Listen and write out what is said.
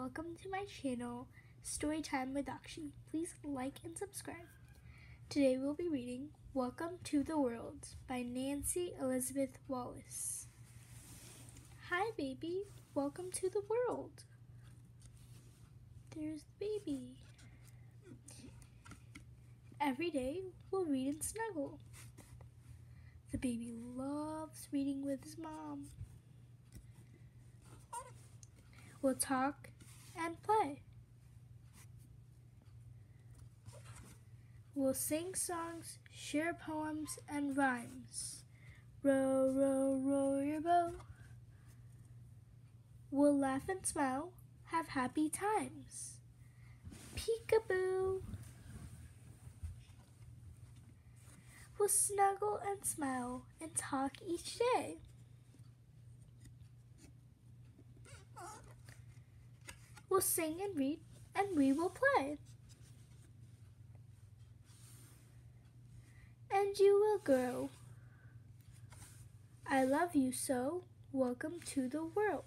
welcome to my channel, Storytime with Dakshi. Please like and subscribe. Today we'll be reading Welcome to the World by Nancy Elizabeth Wallace. Hi, baby. Welcome to the world. There's the baby. Every day we'll read and snuggle. The baby loves reading with his mom. We'll talk and play. We'll sing songs, share poems and rhymes. Row, row, row your boat. We'll laugh and smile, have happy times. Peekaboo. We'll snuggle and smile and talk each day. We'll sing and read, and we will play. And you will grow. I love you so. Welcome to the world.